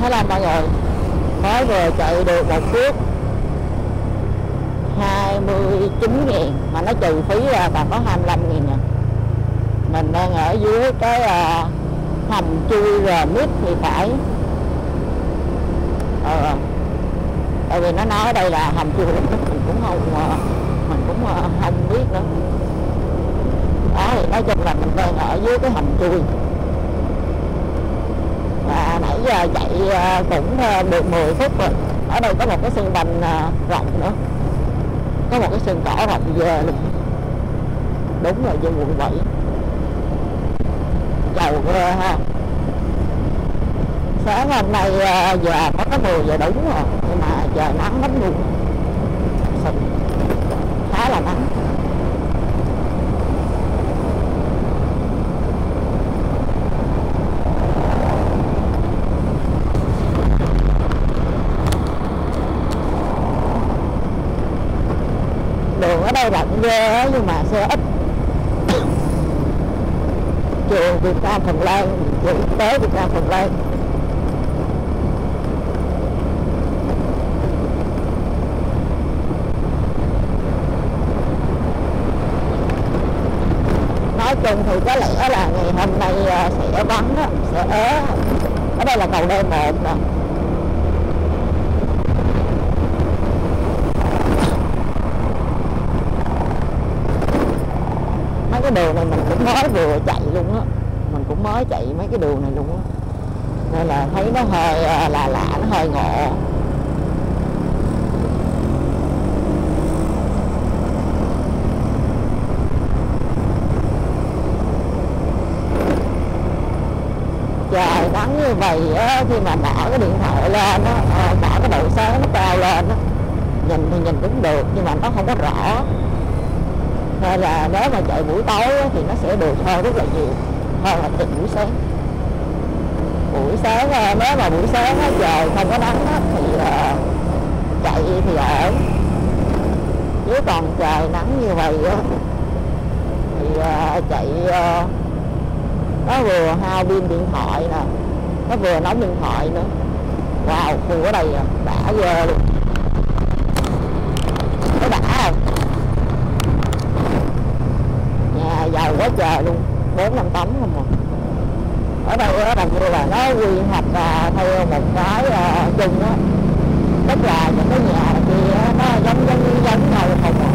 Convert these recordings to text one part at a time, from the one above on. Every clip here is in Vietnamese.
Thái Lan mọi người mới vừa chạy được một phút. 29 ngàn mà nó trừ phí là còn có 25 nghìn à. mình đang ở dưới cái à, hầm chui mít thì phải. Ờ, tại vì nó nói ở đây là hầm chui mình cũng không à, mình cũng à, không biết nữa. Đó thì nói chung là mình đang ở dưới cái hầm chui nãy giờ chạy ờ, cũng ờ, được 10 phút rồi. Ở đây có một cái sân bành ờ, rộng nữa. Có một cái sân cỏ rộng về luôn đúng là dân quận 7 giàu ghê ha. Sáng hôm nay giờ có cái 10 giờ đúng rồi, nhưng mà giờ nắng lắm luôn. Khá là nắng đường ở đây rộng ghê nhưng mà xe ít. Trường Việt Nam Phần Lan trường tế Việt Nam Phần Lan. Nói chung thì có lẽ là ngày hôm nay ờ, sẽ vắng đó, sẽ ế. Ở đây là cầu đây một rồi cái đường này mình cũng mới vừa chạy luôn á. Mình cũng mới chạy mấy cái đường này luôn á. Nên là thấy nó hơi à, là lạ nó hơi ngộ. Trời nắng như vậy á, khi mà mở cái điện thoại lên á ờ, mở cái độ sáng nó cao lên á. Nhìn thì nhìn cũng được nhưng mà nó không có rõ nên là nếu mà chạy buổi tối thì nó sẽ được hơn rất là nhiều. Hơn là chạy buổi sáng. Buổi sáng ờ, nếu mà buổi sáng trời không có nắng thì ờ, chạy thì ổn. Chứ còn trời nắng như vậy thì ờ, chạy nó vừa hao pin điện thoại nè, nó vừa nóng điện thoại nữa. Wow khu ở đây à. đã ghê luôn nó đã không giàu quá trời luôn bốn năm tấm không à. Ở đây đó đồng kia là nó quy hoạch uh, theo một cái uh, chung á. Tức là những cái nhà kia nó giống giống như giống nhau không à.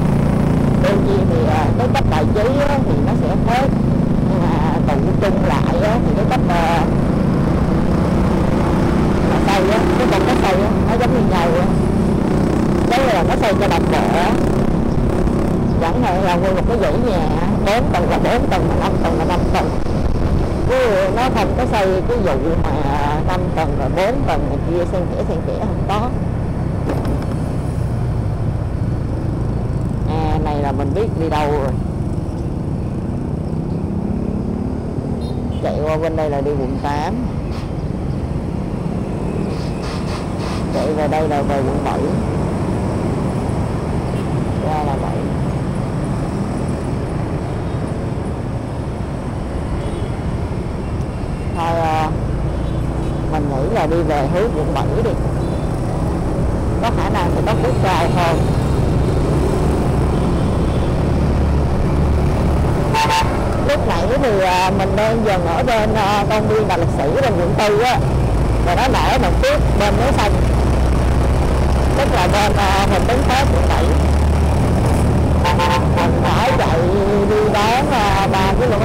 Đương nhiên thì uh, cái cấp đại trí á, thì nó sẽ khác. Nhưng mà tụ chung lại á, thì cái cấp uh, mà xây á cái công cái xây á nó giống như nhau á. Đấy là nó xây cho đồng bộ á. Chẳng hạn là nguyên một cái dãy nhà bốn tầng là bốn tầng mà năm, tầng là năm, tầng. Cứ nó không có xây cái vụ mà năm tầng rồi bốn tầng này kia xen kẽ xen kẽ không có. À này là mình biết đi đâu rồi. Chạy qua bên đây là đi quận 8 chạy vào đây là về quận 7 ra là vậy thôi uh, mình nghĩ là đi về hướng quận 7 đi. Có khả năng thì tốc độ dài hơn. Lúc nãy thì à, mình đang dần ở bên uh, công viên đà lịch sử bên quận tư á. Và nó nở một chút bên núi xanh. Tức là bên à, mình tính pháp quận 7 mình phải chạy đi bán uh, 3 km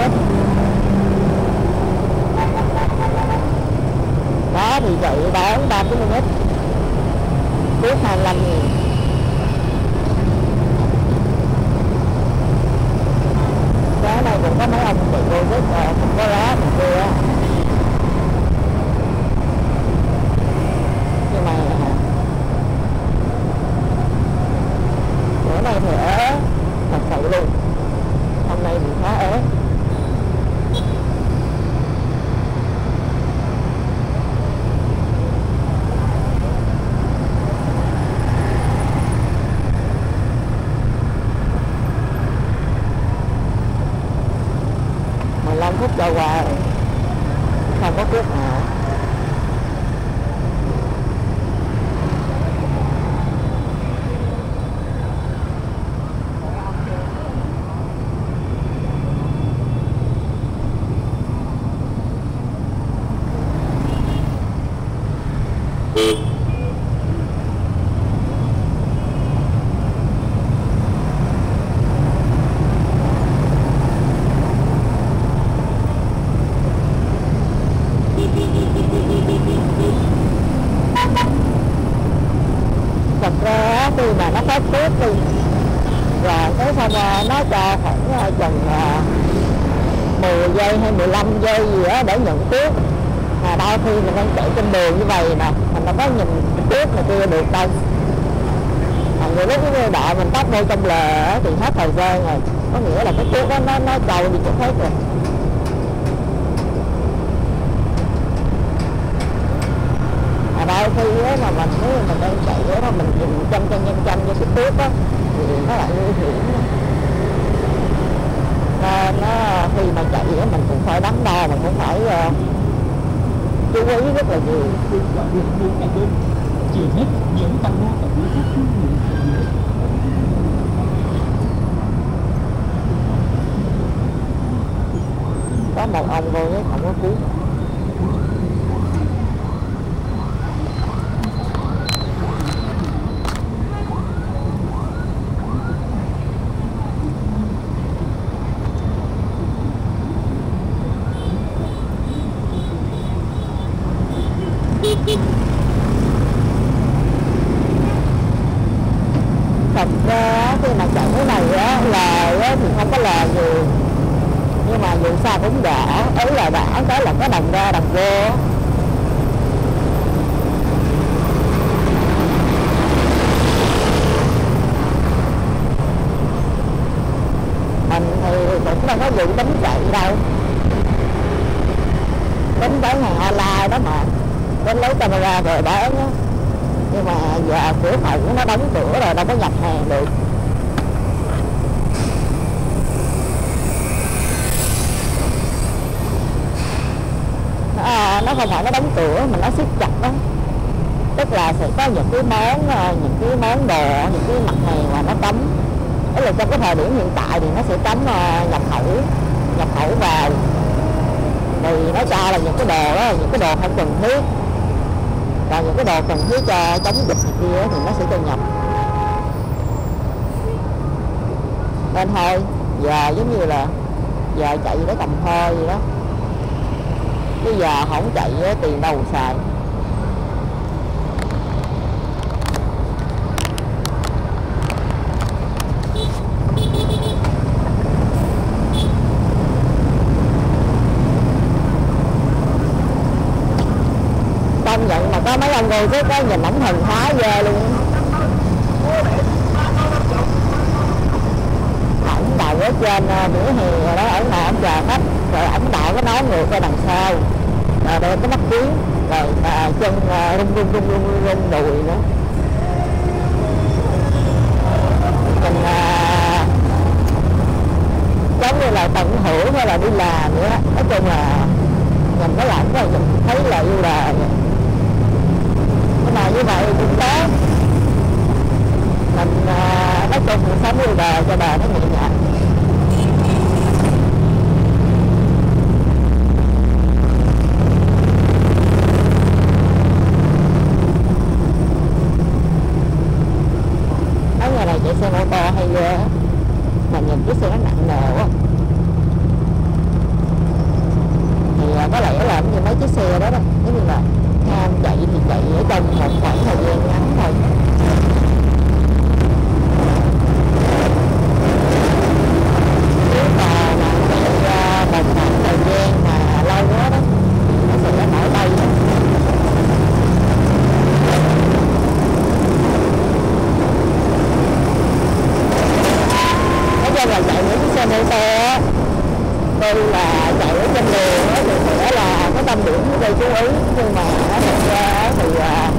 đó thì chạy đón 3 km. Trước 25 nghìn cái này cũng có mấy ông chạy vô rất là không có lá mình kia nhưng mà à, bữa nay thì ế, thật sự luôn. Hôm nay thì khá ế mười lăm phút trôi qua rồi khi mà nó phát tiếp đi rồi cái xong nó cho khoảng chừng 10 giây hay 15 giây gì đó để nhận tiếp mà đôi khi mình đang chạy trên đường như vậy nè, mình đâu có nhìn tiếp mà kia được đâu. Mà người lúc đợi mình tắt vô trong lề thì hết thời gian rồi. Có nghĩa là cái trước đó nó nó trầu đi chỗ hết rồi. À đôi khi đó mà mình, nếu mình đang chạy đó mình nhìn chăm chăm chăm chăm cho cái trước á, thì nó lại nguy hiểm nên nó khi mà chạy á, mình cũng phải đắn đo mình cũng phải uh, chú ý rất là nhiều. Chỉ hết những căn hộ ở có một ông vô ấy không có cứu thật ra khi mà chạy cái này á lời á thì không có lời nhiều nhưng mà dù sao cũng đỡ ấy là đã cái là có đồng ra đồng vô mình thì cũng đâu có vụ đánh chạy đâu đánh bán hàng online đó mà đánh lấy về bán á. Nhưng mà giờ cửa khẩu nó đóng cửa rồi đâu có nhập hàng được. À, nó không phải nó đóng cửa mà nó siết chặt đó tức là sẽ có những cái món ờ, những cái món đồ những cái mặt hàng mà nó cấm. Tức là trong cái thời điểm hiện tại thì nó sẽ cấm ờ, nhập khẩu nhập khẩu vào. Thì nó cho là những cái đồ đó những cái đồ không cần thiết còn những cái đồ cần thiết cho chống dịch này kia thì nó sẽ cho nhập. Nên thôi, giờ giống như là giờ chạy để cầm hơi gì đó. Bây giờ không chạy tiền đâu xài công nhận mà có cái cái nhìn ổng thần thái ghê luôn. Ổng đậu ở trên ờ, vỉa hè rồi đó ở ngoài ổng chờ khách rồi ổng đậu cái nón ngược ra đằng sau rồi đeo cái mắt kiến rồi à, chân à, rung rung rung rung rung đùi nữa. Mình à, giống như là tận hưởng hay là đi làm nữa nói chung là nhìn có làm cái mình thấy là yêu đời nhưng mà như vậy cũng tốt mình à, nói chung mình sống yêu đời cho đời nó nhẹ nhàng ở ngoài này chạy xe mô tô hay ghê á. mà nhìn cái xe nó nặng nề quá thì à, có lẽ là như mấy chiếc xe đó đó giống như là ham chạy thì chạy ở trong một khoảng thời gian ngắn thôi nếu mà mà chạy à, một khoảng thời gian mà lâu quá đó nó sẽ mỏi tay đó. nói chung là chạy những cái xe mô tô á tôi là chạy ở trên đường á thì sẽ là cái tâm điểm gây chú ý nhưng mà nó thật ra thì à,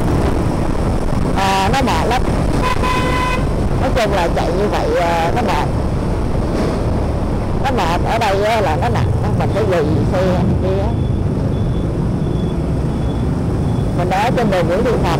à, nó mệt lắm nói chung là chạy như vậy à, nó mệt nó mệt ở đây á, là nó nặng á, mình phải ghi xe kia á mình đã trên đường Nguyễn Thị Thành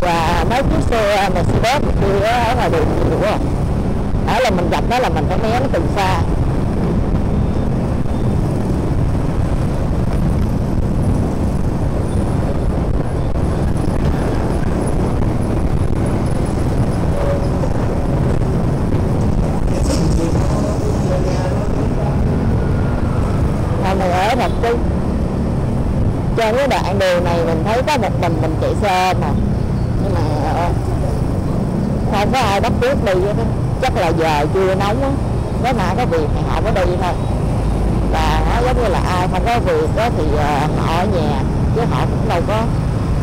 và mấy chiếc xe Mercedes kia ở ngoài đường quá đó là mình gặp đó là mình phải né nó từ xa. Thật chứ trên cái đoạn đường này mình thấy có một mình mình chạy xe mà không có ai bắt trước đi hết chắc là giờ chưa nóng á. Nếu mà có việc thì họ mới đi thôi. Và nó giống như là ai không có việc đó thì ờ, họ ở nhà chứ họ cũng đâu có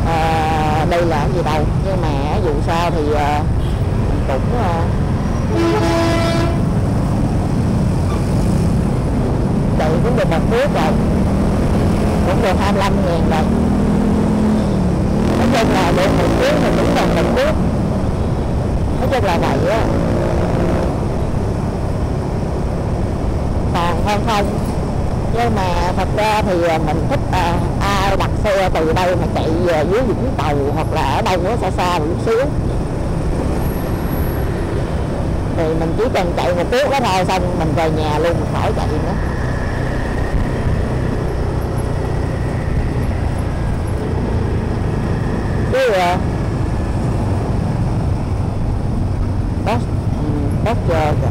ờ, đi làm gì đâu. Nhưng mà dù sao thì ờ, cũng ờ, chạy cũng được một phút rồi. Cũng được 25 ngàn rồi. Nói chung là được một phút thì cũng được một phút nói chung là vậy á. Còn hơn không. Nhưng mà thật ra thì à, mình thích à, ai đặt xe từ đây mà chạy về dưới Vũng Tàu hoặc là ở đâu nữa xa xa một chút xíu. Thì mình chỉ cần chạy một chút đó thôi xong mình về nhà luôn mình khỏi chạy nữa. Chứ à, uh,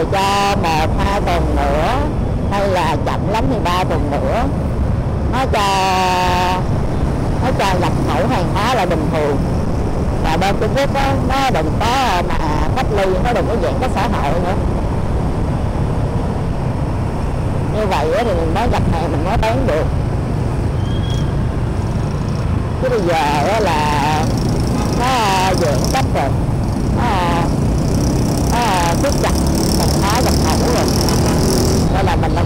rồi cho một hai tuần nữa hay là chậm lắm thì ba tuần nữa. Nó cho nó cho nhập khẩu hàng hóa là bình thường. Và bên Trung Quốc đó, nó đừng có mà cách ly nó đừng có giãn cái xã hội nữa. Như vậy thì mình mới nhập hàng mình mới bán được. Chứ bây giờ là nó giãn cách rồi. Nó nó siết chặt thái hóa nhập khẩu rồi. Nên là mình là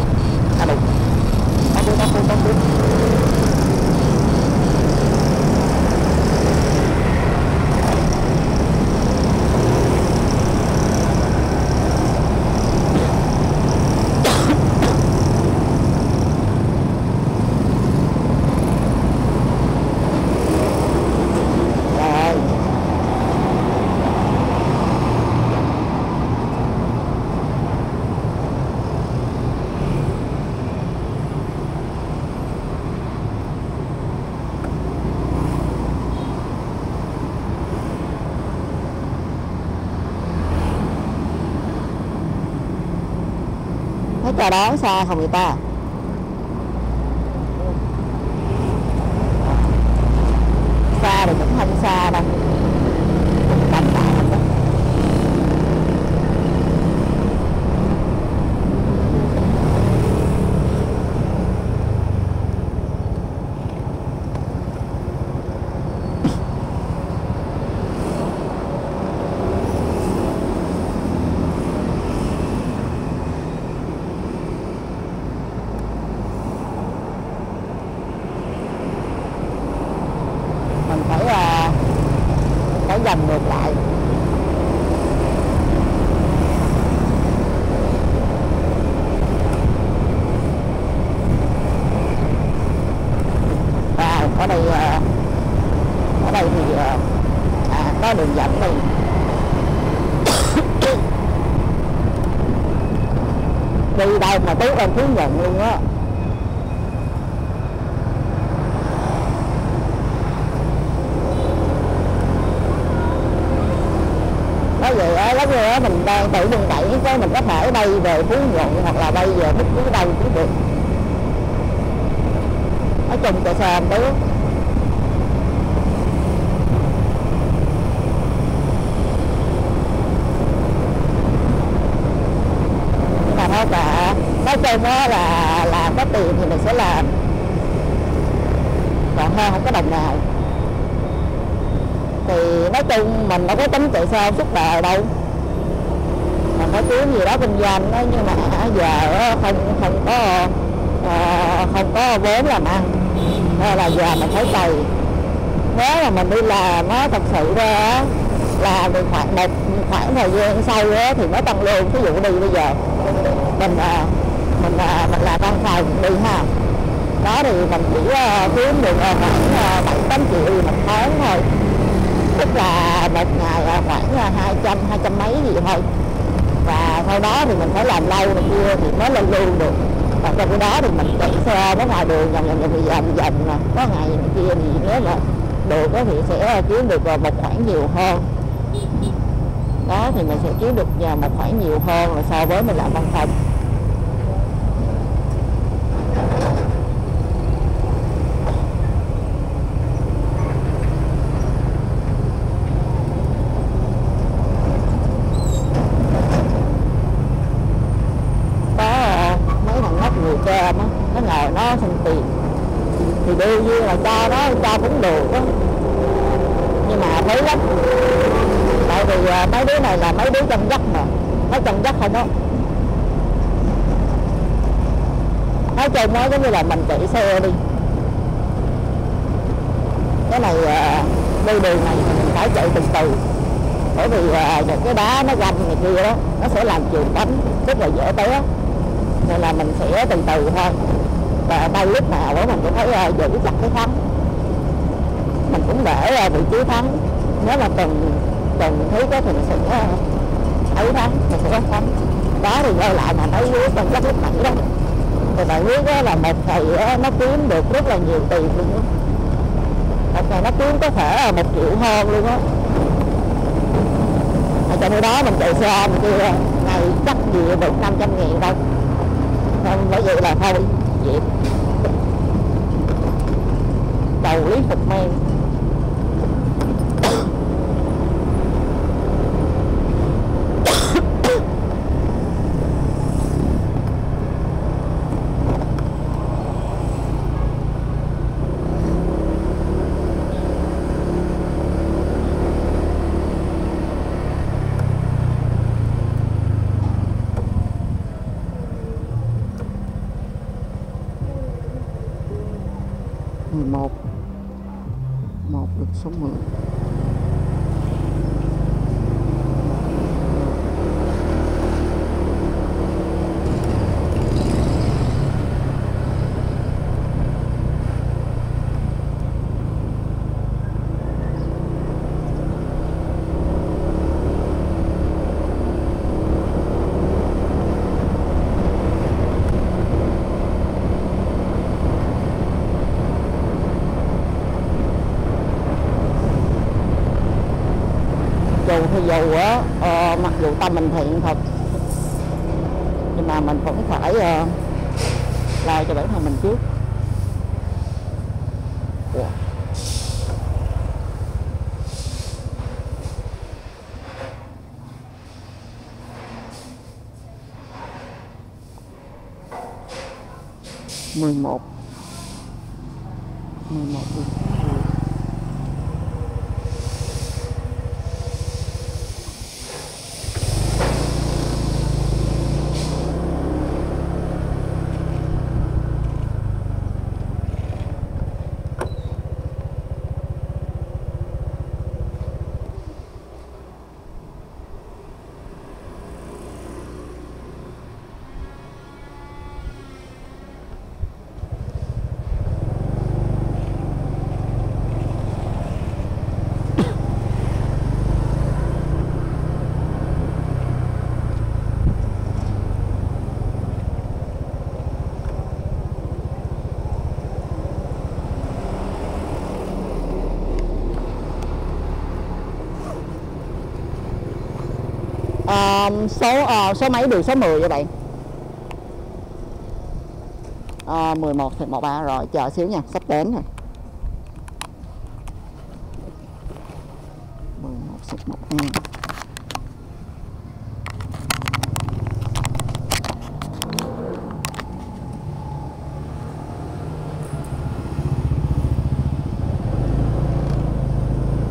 đúng không có, không có không biết ra đón xa không người ta xa thì cũng không xa đâu cũng tạm tạm đó. mình phải à, dần ngược lại. Và ở đây à, ở đây thì à, à có đường dẫn đây đi đâu mà tú em hướng nhận luôn á nói vậy á, mình đang tự mình đẩy cái mình có thể bay về phú nhuận hoặc là bay về bất cứ đâu cũng được. Nói chung tại sao không biết mà nói cả nói chung á là làm có tiền thì mình sẽ làm. Còn hơn không có đồng nào. Thì nói chung mình đâu có tính chạy xe suốt đời đâu mình có kiếm gì đó kinh doanh đó nhưng mà giờ không không có ờ, không có vốn làm ăn. Nên là giờ mình thấy cày. Nếu mà mình đi làm nó thật sự ra là mình khoảng một khoảng thời gian sau đó thì nó tăng lương. Ví dụ đi bây giờ mình ờ, mình ờ, mình làm văn phòng đi ha. Đó thì mình chỉ kiếm được khoảng bảy tám triệu gì một tháng thôi. Tức là một ngày à, khoảng hai trăm hai trăm mấy gì thôi và sau đó thì mình phải làm lâu này kia thì mới lên lương được. Và trong cái đó thì mình chạy xe, nó ngoài đường dần dần dần dần dần nè. Có ngày này kia thì nếu mà được á thì sẽ ờ, kiếm được ờ, một khoản nhiều hơn. Đó, thì mình sẽ kiếm được một khoản nhiều hơn là so với mình làm văn phòng có ờ, mấy thằng nhóc người cơm á nó ngồi nó xin tiền thì đương nhiên là cho cũng được á. Nhưng mà thấy lắm. Tại vì à, mấy đứa này là mấy đứa chân dắt mà. Nó chân dắt không á. Nói chung nói giống như là mình chạy xe đi. Cái này à, đi đường này mình phải chạy từ từ. Bởi vì à, những cái đá nó ganh này kia đó nó sẽ làm chuyền bánh rất là dễ té. Nên là mình sẽ từ từ thôi. Và bay lúc nào đó mình cũng phải à, giữ chặt cái thắng mình cũng để à, vị trí thắng. Nếu mà cần cần thấy cái thường sự ờ, ấy thắng thì sẽ thắng. Đó thì quay lại mà thấy dưới trong các lúc mạnh đó thì bạn biết đó là một thầy nó kiếm được rất là nhiều tiền luôn á. Một thầy nó kiếm có thể là một triệu hơn luôn á. Ở trong đó mình chạy xe mình kia ngày chắc gì được 500 ngàn đâu. Không bởi vậy là thôi dẹp. Đầu lý phục men mười một một được số 10 dù á ờ, mặc dù tâm mình thiện thật nhưng mà mình vẫn phải uh, lo cho bản thân mình trước Wow. mười một mười một giờ sáng Ờ, số ờ, số mấy đường số 10 vậy bạn? Ờ, à, 11 thì 13 rồi chờ xíu nha sắp đến rồi. 11 xích 1 A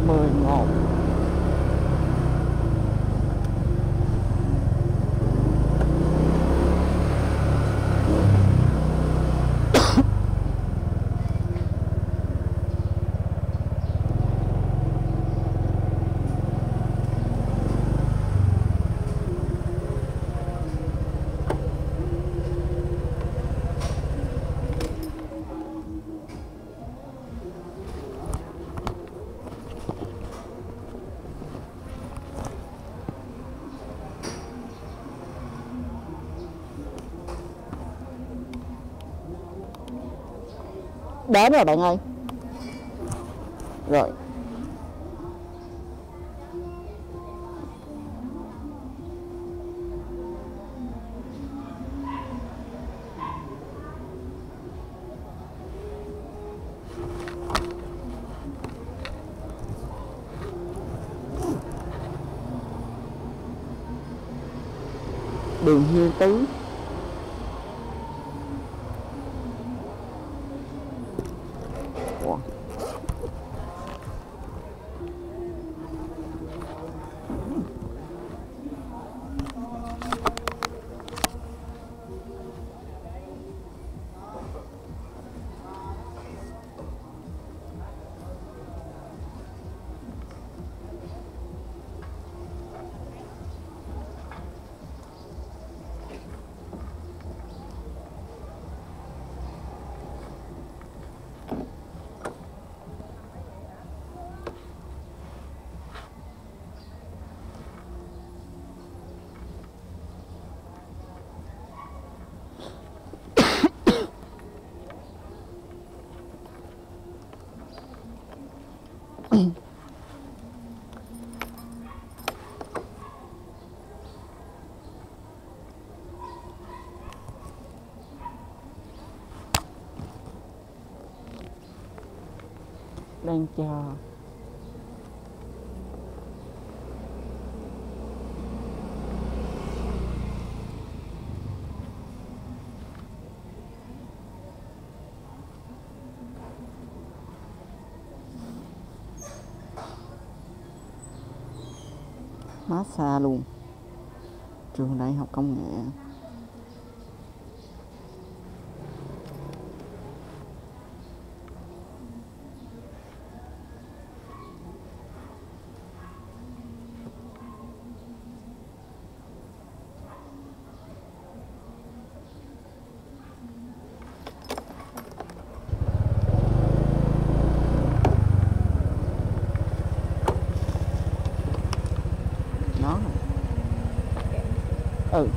mười một. Đến rồi bạn ơi rồi. Đường Hiêu Tứ. Đang chờ. Xa luôn. Trường đại học công nghệ. Nó ừ